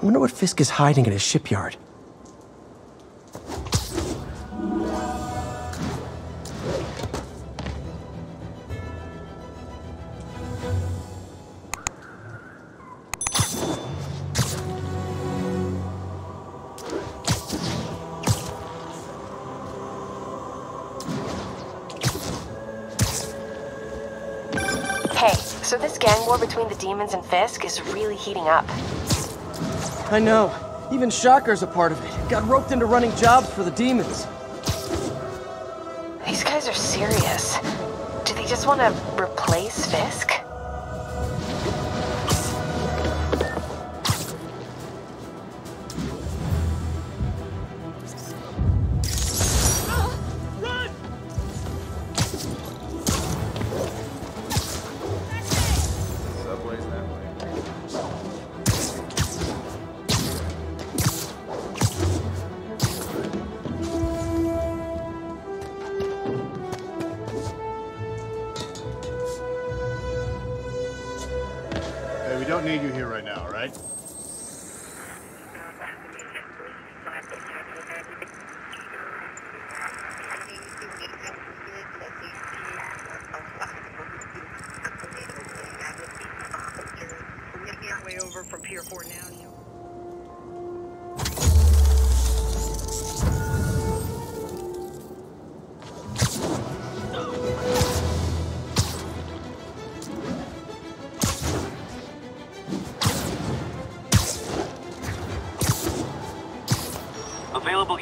I wonder what Fisk is hiding in his shipyard. Hey, so this gang war between the demons and Fisk is really heating up. I know. Even Shocker's a part of it. Got roped into running jobs for the demons. These guys are serious. Do they just want to replace Fisk?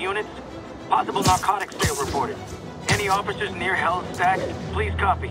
Units? Possible narcotics sale reported. Any officers near Hell's Stacks? Please copy.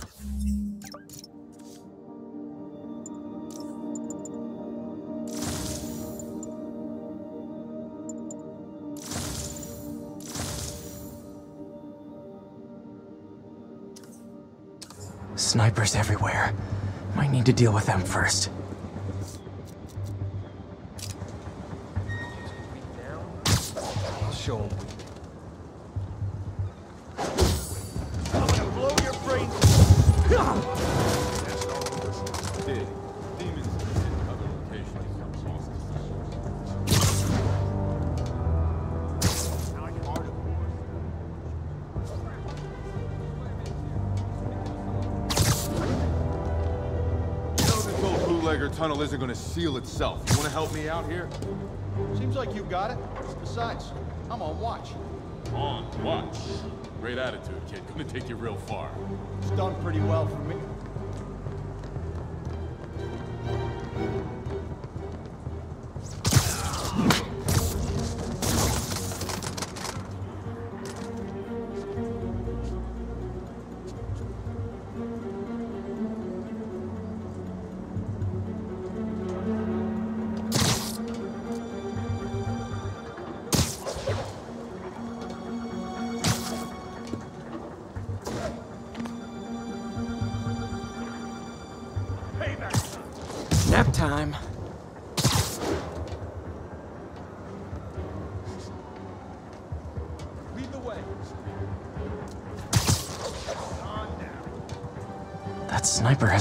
Snipers everywhere. Might need to deal with them first. Show. Bootlegger tunnel isn't gonna seal itself. You wanna help me out here? Seems like you got it. Besides, I'm on watch. On, watch. Great attitude, kid. Gonna take you real far. It's done pretty well for me.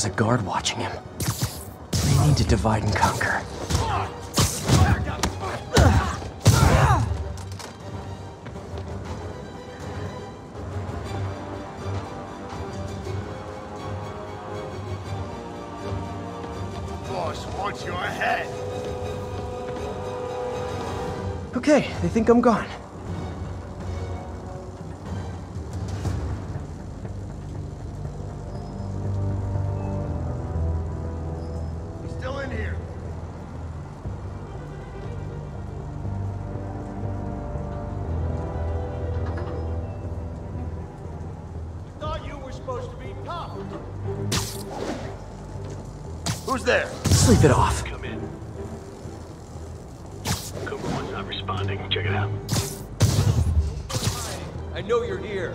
Has a guard watching him. They need to divide and conquer. Boss wants your head. Okay, they think I'm gone. Who's there? Sleep it off. Come in. Cooper one's not responding. Check it out. I know you're here.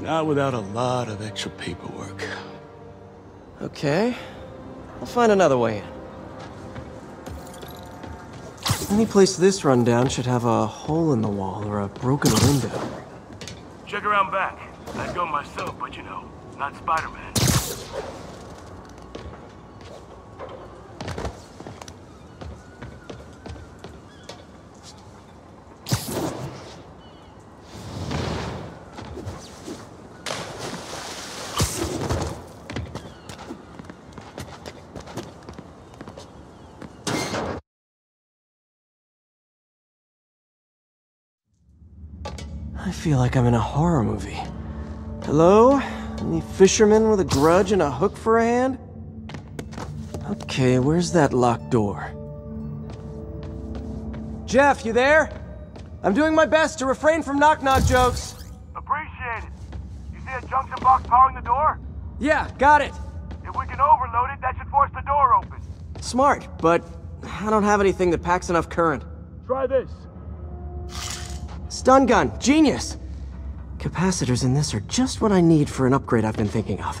Not without a lot of extra paperwork. Okay. I'll find another way in. Any place this rundown should have a hole in the wall or a broken window. Check around back. I'd go myself, but you know, not Spider-Man. Feel like I'm in a horror movie. Hello? Any fisherman with a grudge and a hook for a hand? Okay, where's that locked door? Jeff, you there? I'm doing my best to refrain from knock-knock jokes. Appreciate it. You see a junction box powering the door? Yeah, got it. If we can overload it, that should force the door open. Smart, but I don't have anything that packs enough current. Try this. Stun gun, genius! Capacitors in this are just what I need for an upgrade I've been thinking of.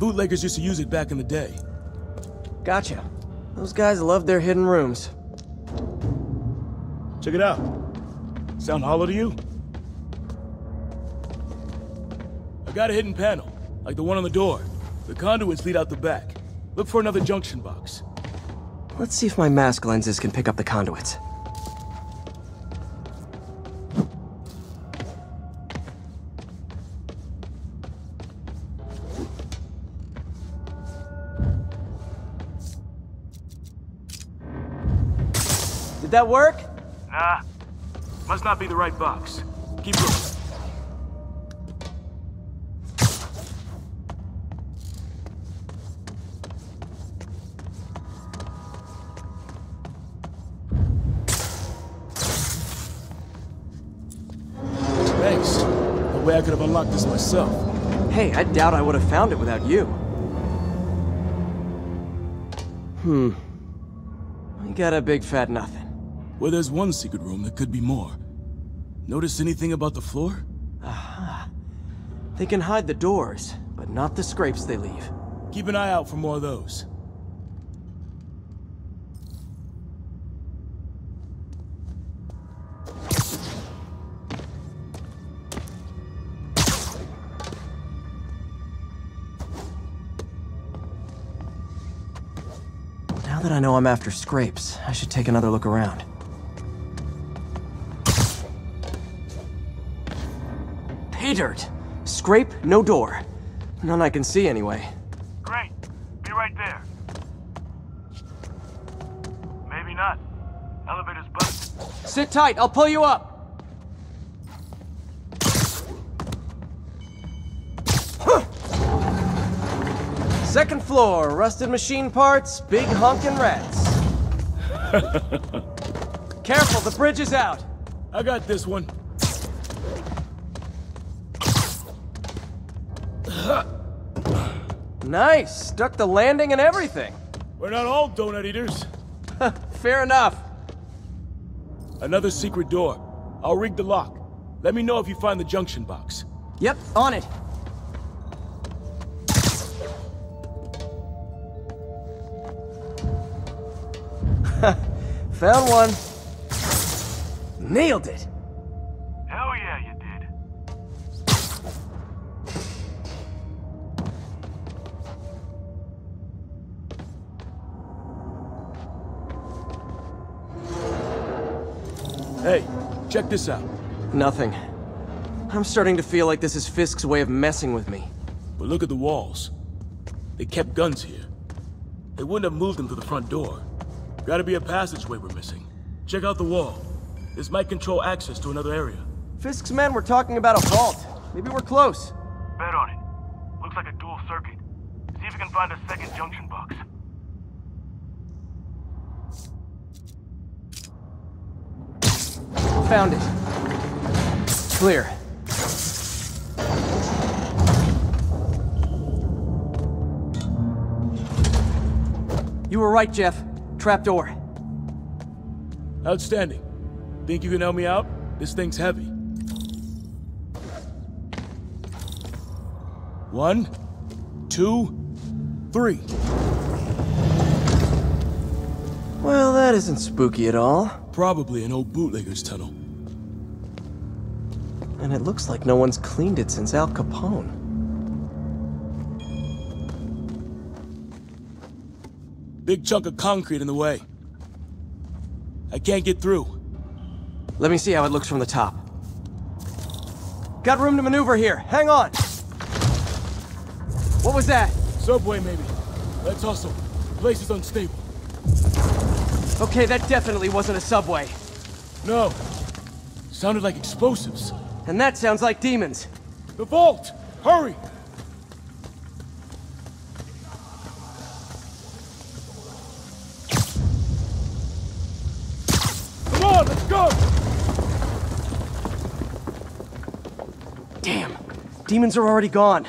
Bootleggers used to use it back in the day. Gotcha. Those guys love their hidden rooms. Check it out. Sound hollow to you? I got a hidden panel, like the one on the door. The conduits lead out the back. Look for another junction box. Let's see if my mask lenses can pick up the conduits. Did that work? Nah. Must not be the right box. Keep going. Thanks. The way I could have unlocked this myself. Hey, I doubt I would have found it without you. Hmm. You got a big fat nothing. Well, there's one secret room, there could be more. Notice anything about the floor? Aha. They can hide the doors, but not the scrapes they leave. Keep an eye out for more of those. Now that I know I'm after scrapes, I should take another look around. Pay dirt! Scrape, no door. None I can see anyway. Great. Be right there. Maybe not. Elevator's busted. Sit tight, I'll pull you up! Second floor, rusted machine parts, big honkin' rats. Careful, the bridge is out. I got this one. Nice, stuck the landing and everything. We're not all donut eaters. Fair enough. Another secret door. I'll rig the lock. Let me know if you find the junction box. Yep, on it. Found one. Nailed it. Hey, check this out. Nothing. I'm starting to feel like this is Fisk's way of messing with me. But look at the walls. They kept guns here. They wouldn't have moved them to the front door. Gotta be a passageway we're missing. Check out the wall. This might control access to another area. Fisk's men were talking about a vault. Maybe we're close. Bet on it. Looks like a dual circuit. See if you can find a second junction box. Found it. Clear. You were right, Jeff. Trapdoor. Outstanding. Think you can help me out? This thing's heavy. One, two, three. Well, that isn't spooky at all. Probably an old bootlegger's tunnel. And it looks like no one's cleaned it since Al Capone. Big chunk of concrete in the way. I can't get through. Let me see how it looks from the top. Got room to maneuver here. Hang on. What was that? Subway, maybe. Let's hustle. Place is unstable. Okay, that definitely wasn't a subway. No. Sounded like explosives. And that sounds like demons. The vault! Hurry! Come on, let's go! Damn. Demons are already gone.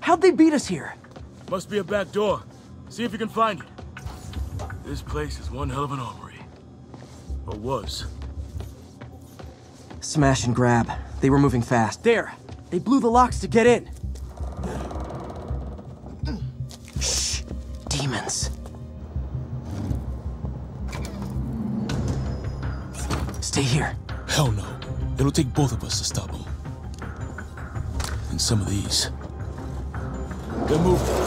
How'd they beat us here? Must be a back door. See if you can find it. This place is one hell of an armory. Or was. Smash and grab. They were moving fast. There! They blew the locks to get in. Shh! Demons. Stay here. Hell no. It'll take both of us to stop them. And some of these. They're moving.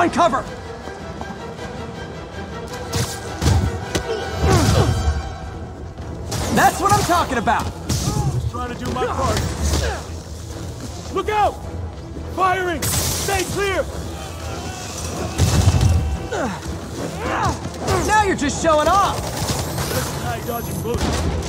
Find cover! That's what I'm talking about! Just trying to do my part. Look out! Firing! Stay clear! Now you're just showing off! Dodging bullets.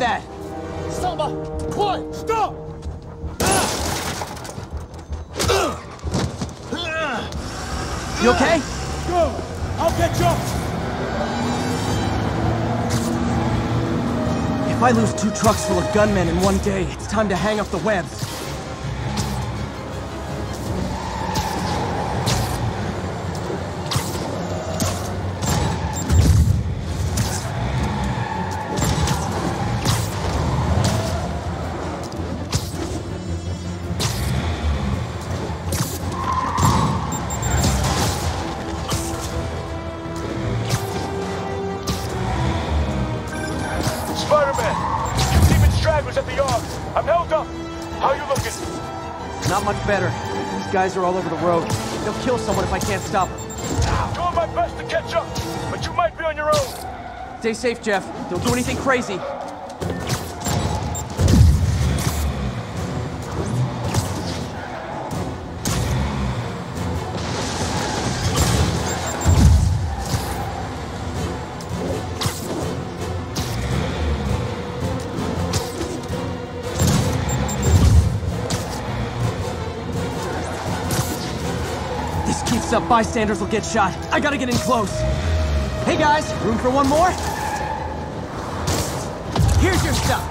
That. Selma! Quiet! Stop! You okay? Go! I'll catch up! If I lose two trucks full of gunmen in one day, it's time to hang up the webs. Guys are all over the road. They'll kill someone if I can't stop them. Doing my best to catch up, but you might be on your own. Stay safe, Jeff. Don't do anything crazy. Bystanders will get shot. I gotta get in close. Hey guys, room for one more? Here's your stuff.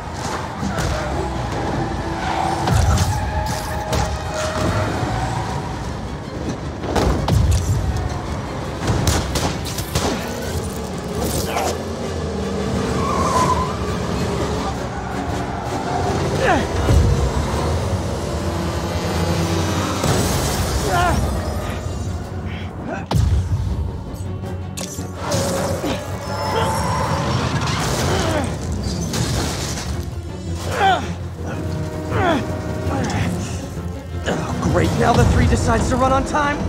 Decides to run on time.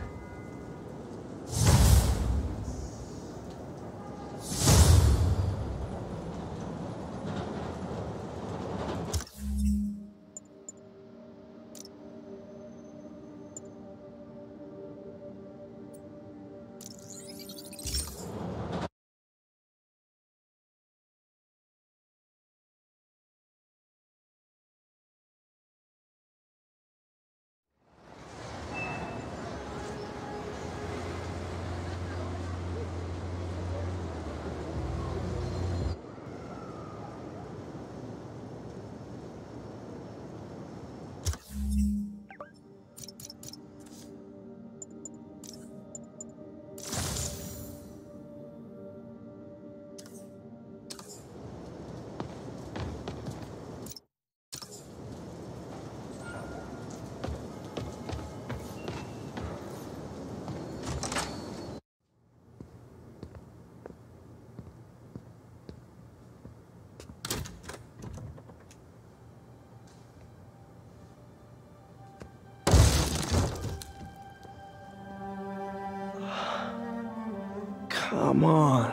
Come on.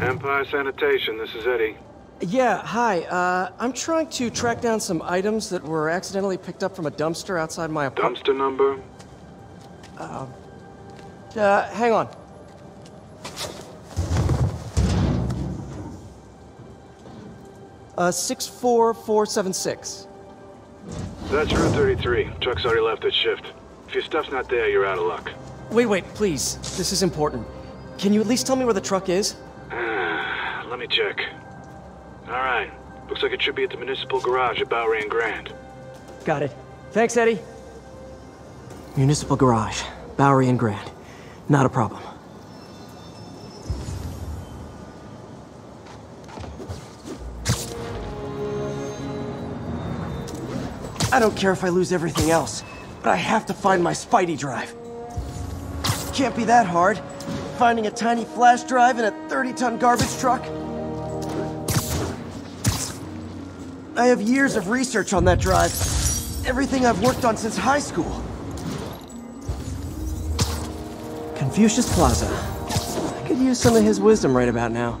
Empire Sanitation, this is Eddie. Yeah, hi. Uh, I'm trying to track down some items that were accidentally picked up from a dumpster outside my apartment. Dumpster number? Uh, uh, hang on. Uh, 64476. That's Route 33. Truck's already left its shift. If your stuff's not there, you're out of luck. Wait, wait, please. This is important. Can you at least tell me where the truck is? Let me check. Alright. Looks like it should be at the municipal garage at Bowery and Grand. Got it. Thanks, Eddie. Municipal Garage, Bowery and Grand. Not a problem. I don't care if I lose everything else, but I have to find my Spidey drive. Can't be that hard. Finding a tiny flash drive in a 30-ton garbage truck. I have years of research on that drive. Everything I've worked on since high school. Confucius Plaza. I could use some of his wisdom right about now.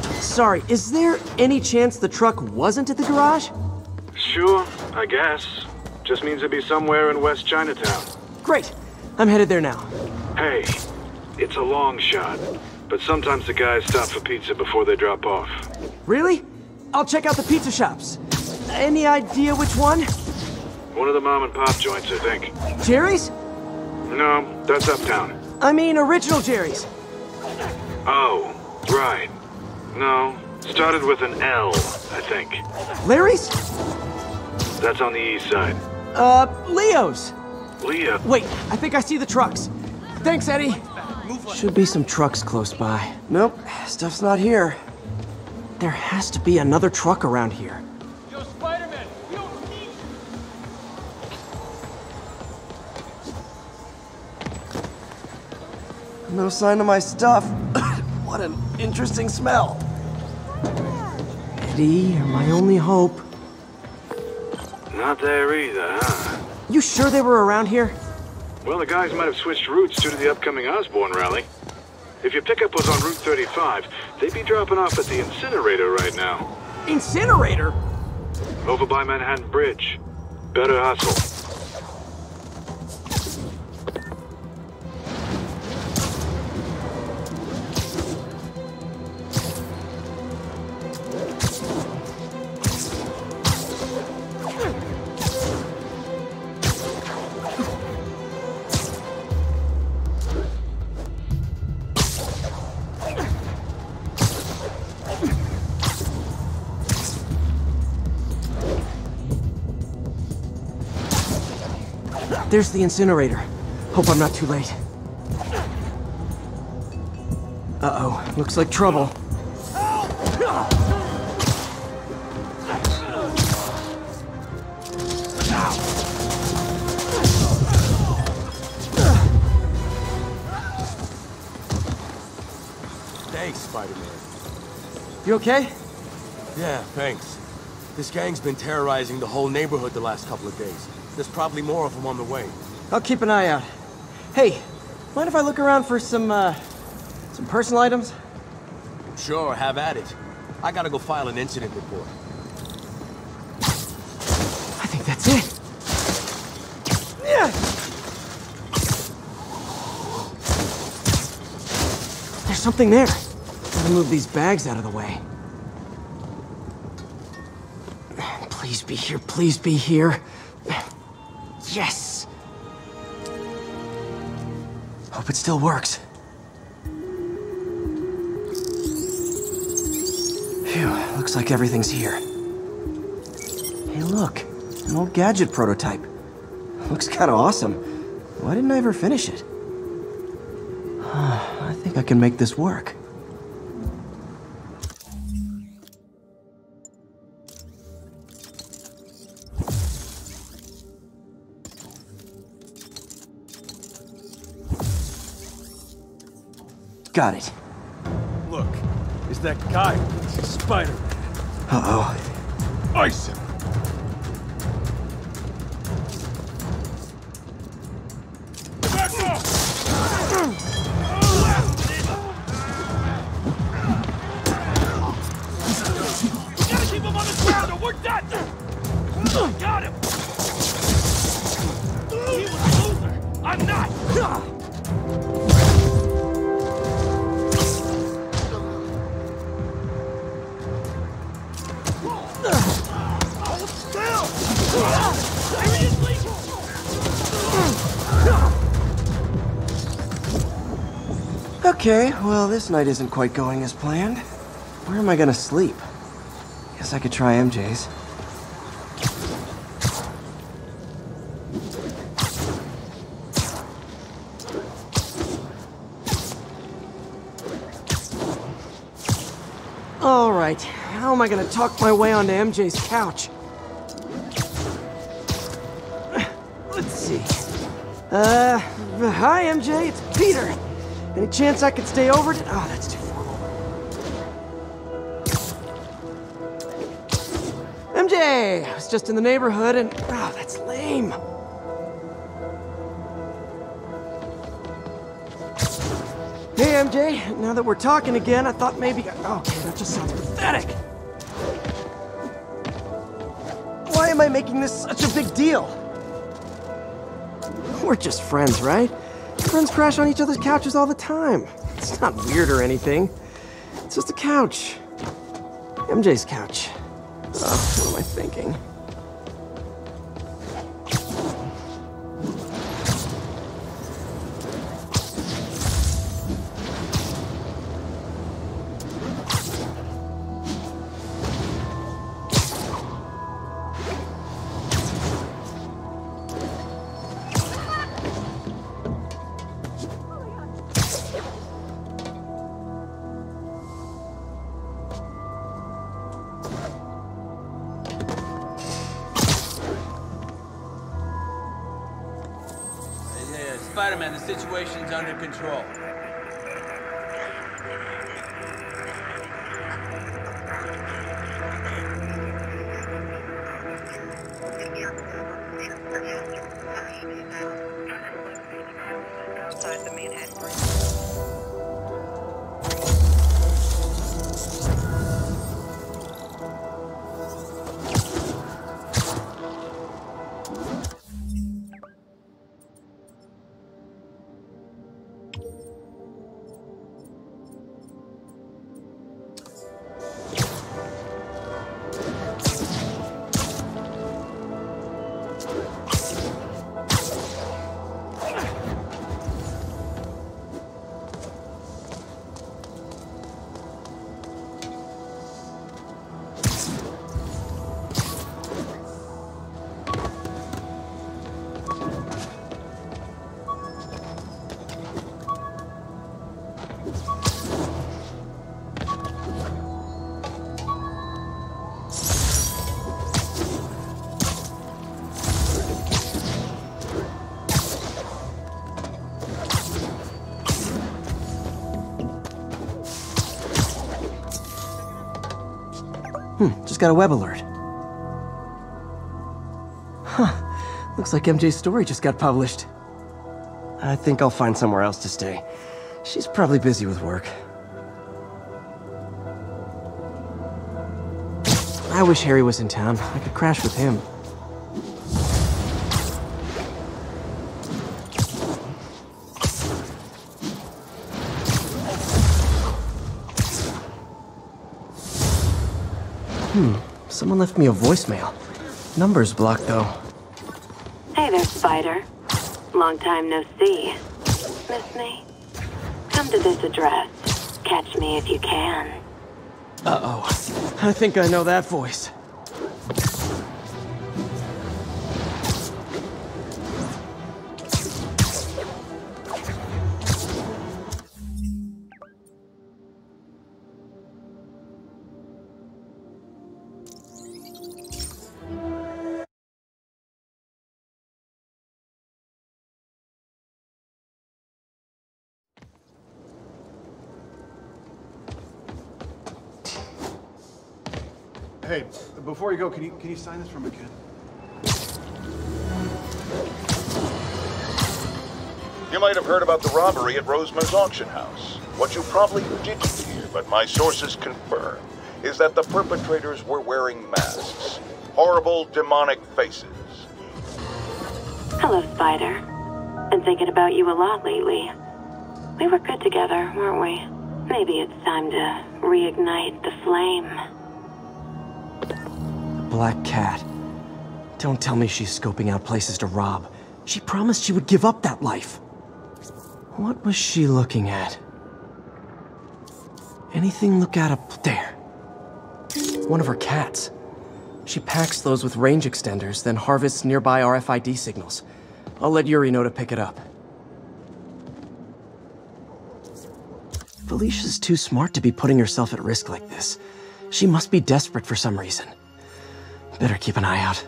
Sorry, is there any chance the truck wasn't at the garage? Sure, I guess. Just means it'd be somewhere in West Chinatown. Great. I'm headed there now. Hey, it's a long shot, but sometimes the guys stop for pizza before they drop off. Really? I'll check out the pizza shops. Any idea which one? One of the mom and pop joints, I think. Jerry's? No, that's uptown. I mean, original Jerry's. Oh, right. No, started with an L, I think. Larry's? That's on the east side. Uh, Leo's. Leo. Wait, I think I see the trucks. Thanks, Eddie. Should be some trucks close by. Nope, stuff's not here. There has to be another truck around here. Yo, Spider-Man! Yo, me! No sign of my stuff. What an interesting smell. Eddie, you're my only hope. Not there either, huh? You sure they were around here? Well, the guys might have switched routes due to the upcoming Osborn rally. If your pickup was on Route 35, they'd be dropping off at the incinerator right now. Incinerator? Over by Manhattan Bridge. Better hustle. There's the incinerator. Hope I'm not too late. Uh-oh, looks like trouble. Thanks, Spider-Man. You okay? Yeah, thanks. This gang's been terrorizing the whole neighborhood the last couple of days. There's probably more of them on the way. I'll keep an eye out. Hey, mind if I look around for some, uh, some personal items? Sure, have at it. I gotta go file an incident report. I think that's it. Yeah. There's something there. Gotta move these bags out of the way. Please be here, please be here. Yes! Hope it still works. Phew, looks like everything's here. Hey look, an old gadget prototype. Looks kinda awesome. Why didn't I ever finish it? I think I can make this work. Got it. Look, is that guy Spider-Man. Uh-oh. Ice him! Okay, well, this night isn't quite going as planned. Where am I gonna sleep? Guess I could try MJ's. All right, how am I gonna talk my way onto MJ's couch? Let's see. Uh, hi MJ, it's Peter. Any chance I could stay over? To- oh, that's too formal. MJ, I was just in the neighborhood and oh, that's lame. Hey MJ, now that we're talking again, I thought maybe. Oh, okay, that just sounds pathetic. Why am I making this such a big deal? We're just friends, right? Friends crash on each other's couches all the time. It's not weird or anything. It's just a couch. MJ's couch. What am I thinking? The situation's under control. Got a web alert. Huh, looks like MJ's story just got published. I think I'll find somewhere else to stay. She's probably busy with work. I wish Harry was in town. I could crash with him. Someone left me a voicemail. Number's blocked though. Hey there, Spider. Long time no see. Miss me? Come to this address. Catch me if you can. Uh-oh. I think I know that voice. Go, can you can you sign this for McKen? You might have heard about the robbery at Roseman's auction house. What you probably didn't hear, but my sources confirm, is that the perpetrators were wearing masks. Horrible, demonic faces. Hello, Spider. Been thinking about you a lot lately. We were good together, weren't we? Maybe it's time to reignite the flame. Black Cat. Don't tell me she's scoping out places to rob. She promised she would give up that life. What was she looking at? Anything look out up there? One of her cats. She packs those with range extenders, then harvests nearby RFID signals. I'll let Yuri know to pick it up. Felicia's too smart to be putting herself at risk like this. She must be desperate for some reason. Better keep an eye out.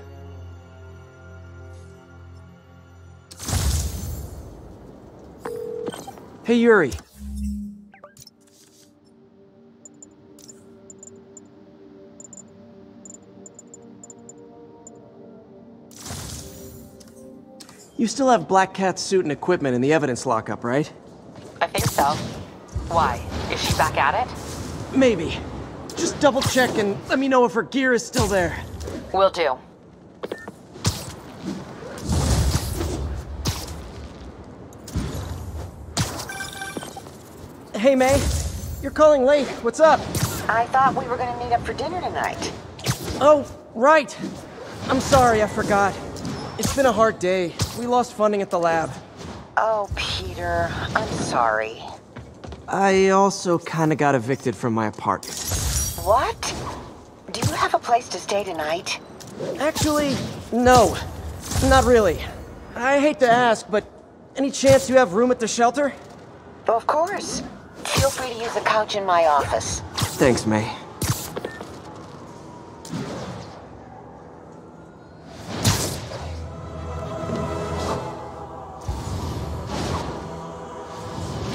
Hey, Yuri. You still have Black Cat's suit and equipment in the evidence lockup, right? I think so. Why? Is she back at it? Maybe. Just double check and let me know if her gear is still there. Will do. Hey, May. You're calling late. What's up? I thought we were gonna meet up for dinner tonight. Oh, right. I'm sorry, I forgot. It's been a hard day. We lost funding at the lab. Oh, Peter, I'm sorry. I also kinda got evicted from my apartment. What? Do you have a place to stay tonight? Actually, no. Not really. I hate to ask, but any chance you have room at the shelter? Of course. Feel free to use the couch in my office. Thanks, May.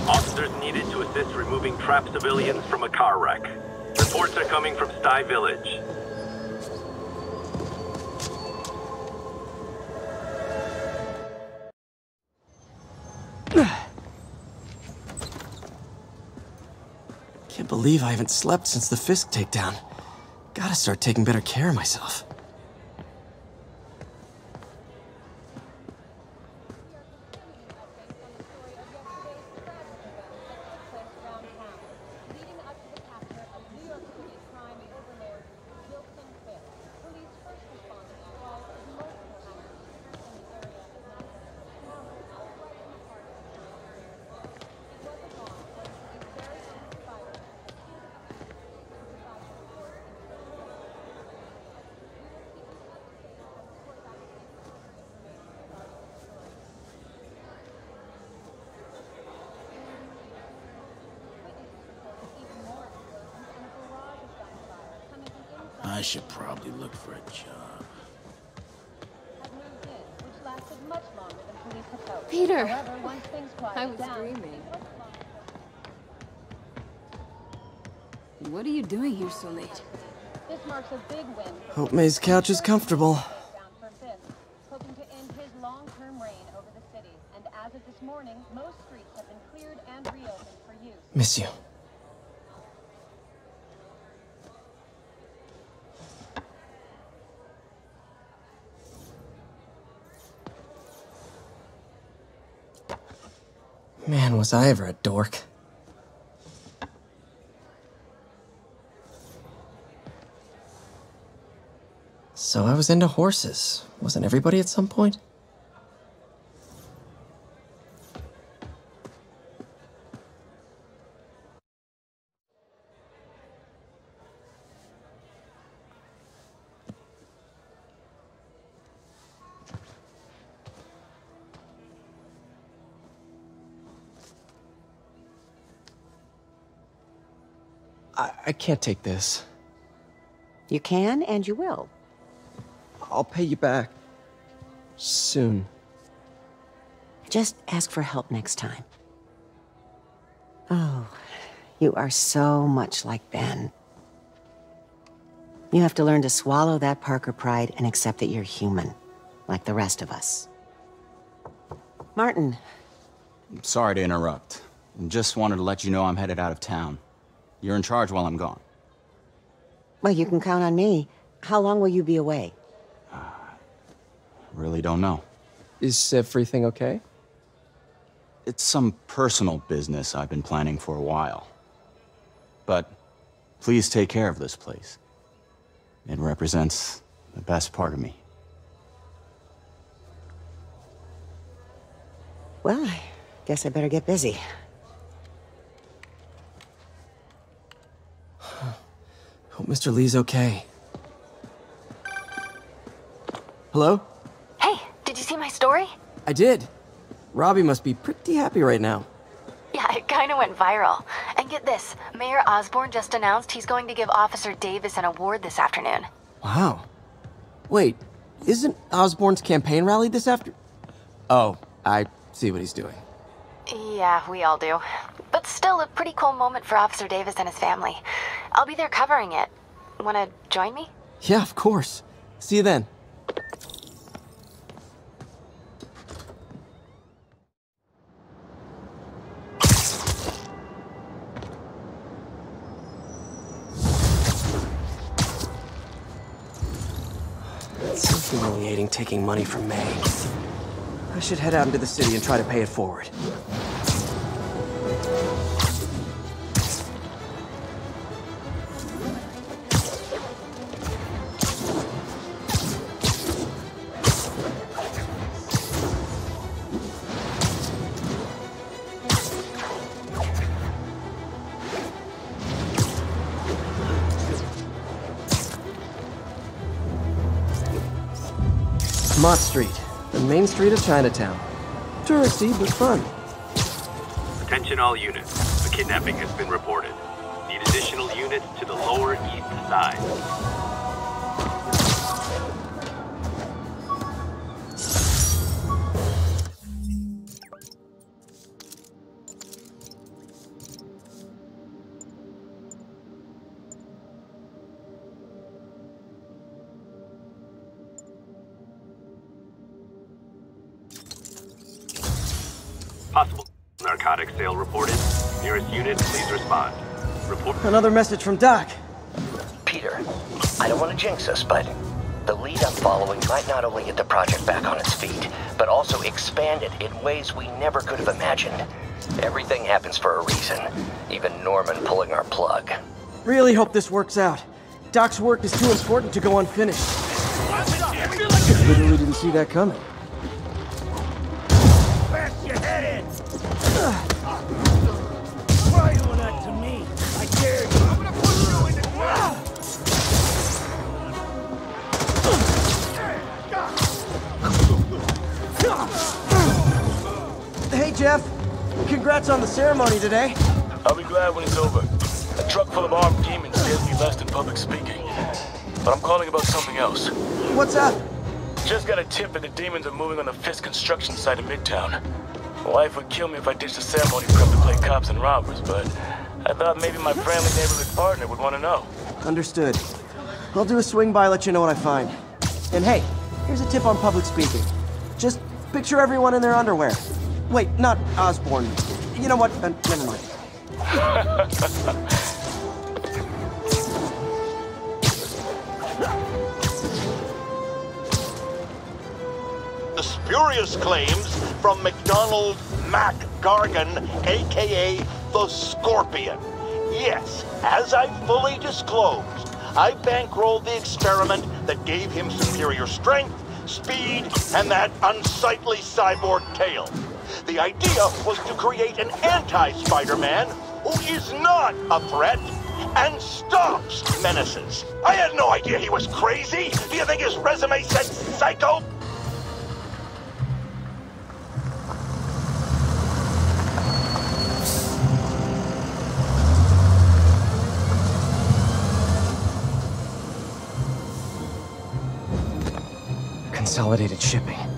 Officers needed to assist removing trapped civilians from a car wreck. Reports are coming from Sty Village. Can't believe I haven't slept since the Fisk takedown. Gotta start taking better care of myself. Cleared and reopened for use. Miss you. Man, was I ever a dork. So I was into horses. Wasn't everybody at some point? I, I can't take this. You can and you will. I'll pay you back. Soon. Just ask for help next time. Oh, you are so much like Ben. You have to learn to swallow that Parker pride and accept that you're human, like the rest of us. Martin, Sorry to interrupt. Just wanted to let you know I'm headed out of town. You're in charge while I'm gone. well, you can count on me. How long will you be away? Really don't know. Is everything okay? It's some personal business I've been planning for a while. But please take care of this place. It represents the best part of me. Well, I guess I better get busy. Hope Mr. Li's okay. Hello? Hey, did you see my story? I did. Robbie must be pretty happy right now. Yeah, it kind of went viral. And get this Mayor Osborn just announced he's going to give Officer Davis an award this afternoon. Wow. Wait, isn't Osborn's campaign rally this after? Oh, I see what he's doing. Yeah, we all do. But still, a pretty cool moment for Officer Davis and his family. I'll be there covering it. Wanna join me? Yeah, of course. See you then. Taking money from May. I should head out into the city and try to pay it forward. Mott Street, the main street of Chinatown. Touristy, but fun. Attention all units. A kidnapping has been reported. Need additional units to the lower east side. Report. Another message from Doc. Peter, I don't want to jinx us, but the lead I'm following might not only get the project back on its feet, but also expand it in ways we never could have imagined. Everything happens for a reason, even Norman pulling our plug. Really hope this works out. Doc's work is too important to go unfinished. Literally didn't see that coming. Bash your head in! Jeff. Congrats on the ceremony today. I'll be glad when it's over. A truck full of armed demons scares me less than public speaking. But I'm calling about something else. What's up? Just got a tip that the demons are moving on the Fisk construction site in Midtown. My wife would kill me if I ditched the ceremony prep to play cops and robbers, but I thought maybe my friendly neighborhood partner would want to know. Understood. I'll do a swing by, let you know what I find. And hey, here's a tip on public speaking. Just picture everyone in their underwear. Wait, not Osborn. You know what? Uh, never mind. The spurious claims from MacDonald Mac Gargan, aka the Scorpion. Yes, as I fully disclosed, I bankrolled the experiment that gave him superior strength, speed, and that unsightly cyborg tail. The idea was to create an anti-Spider-Man who is not a threat and stops menaces. I had no idea he was crazy. Do you think his resume said psycho? Consolidated shipping.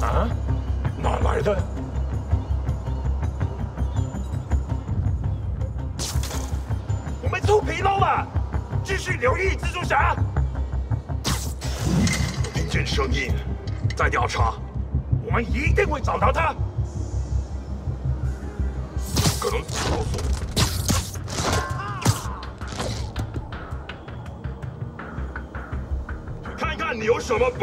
啊？哪来的？我们出纰漏了，继续留意蜘蛛侠。听见声音，在调查，我们一定会找到他。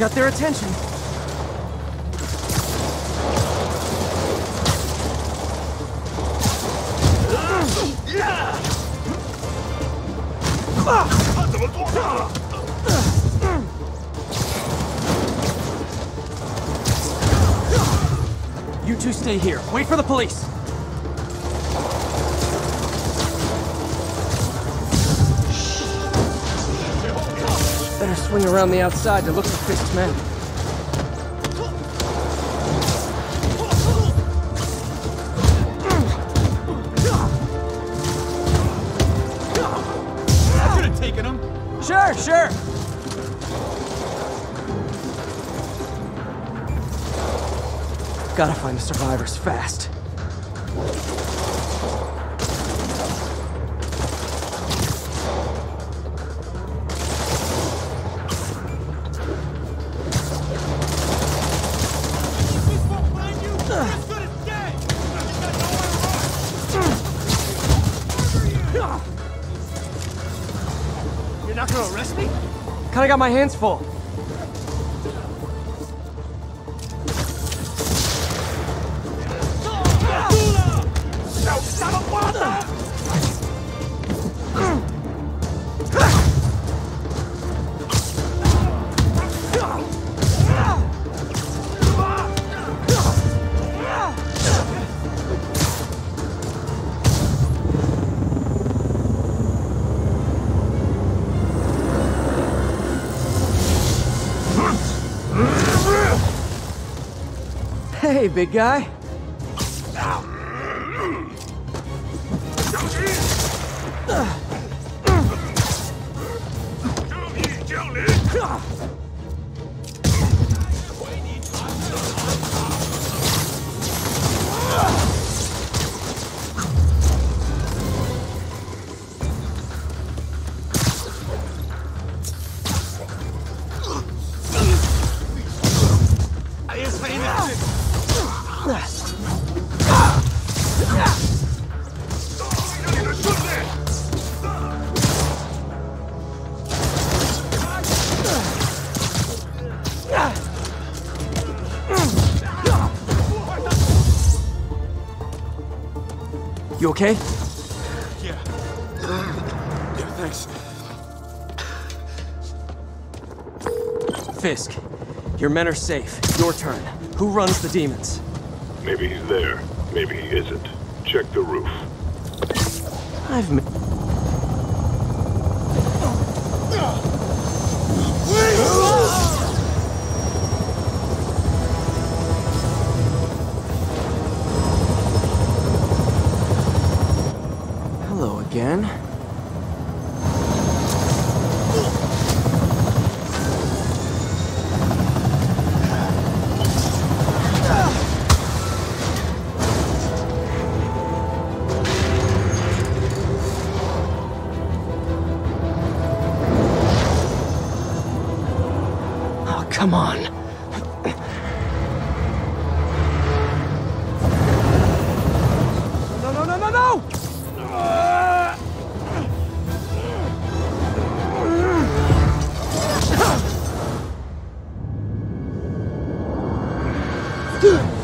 Got their attention. You two stay here. Wait for the police. Better swing around the outside to look for taken him. Sure, sure. Gotta find the survivors fast. My hands full. Big guy. Okay? Yeah. Yeah, thanks. Fisk, your men are safe. Your turn. Who runs the demons? Maybe he's there. Maybe he isn't. Check the roof. I've Go,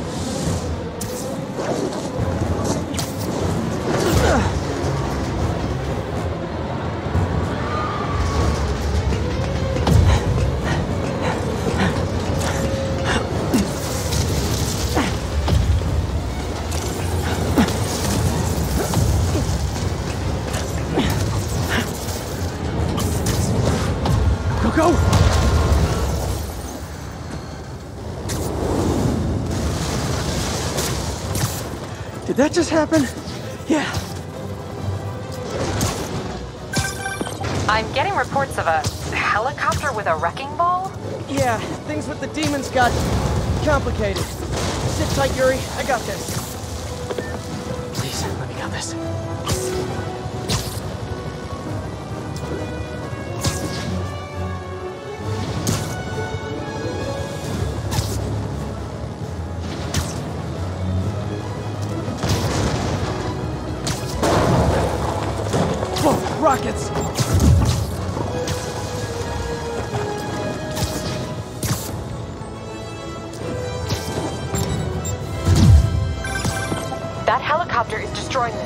Did just happen? Yeah. I'm getting reports of a helicopter with a wrecking ball? Yeah, things with the demons got complicated. Sit tight, Yuri. I got this. Please, let me got this.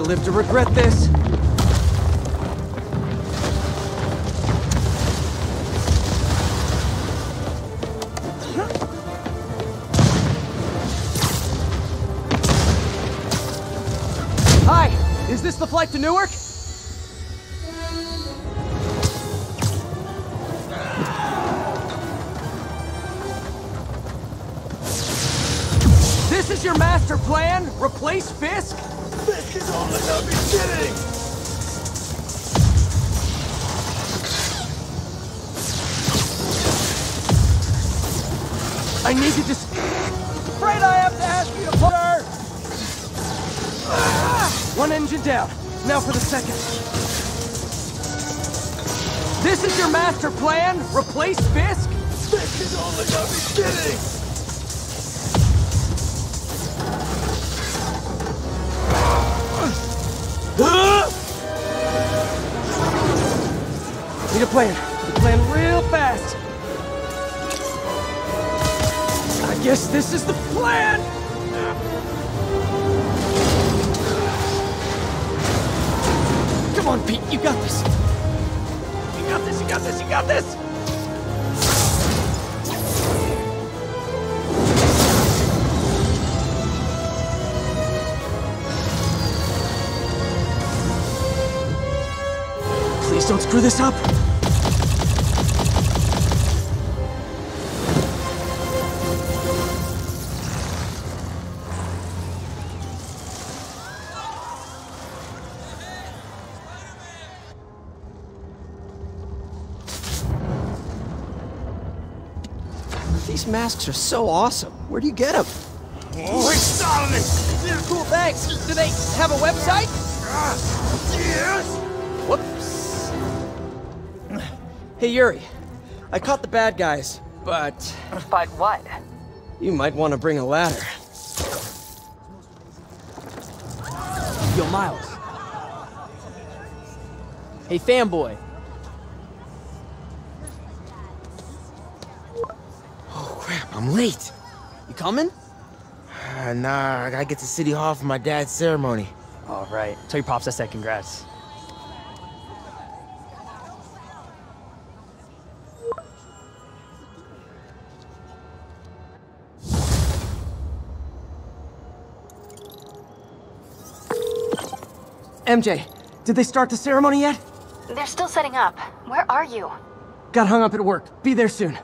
I live to regret this. On, Pete, you got this. You got this, you got this, you got this! Please don't screw this up. Masks are so awesome. Where do you get them? Oh, it's Solomon! Cool, thanks. Do they have a website? yes! Whoops. Hey, Yuri. I caught the bad guys, but... But what? You might want to bring a ladder. Yo, Miles. Hey, fanboy. I'm late. You coming? Uh, nah, I gotta get to City Hall for my dad's ceremony. All right. Tell your pops I said congrats. MJ, did they start the ceremony yet? They're still setting up. Where are you? Got hung up at work. Be there soon.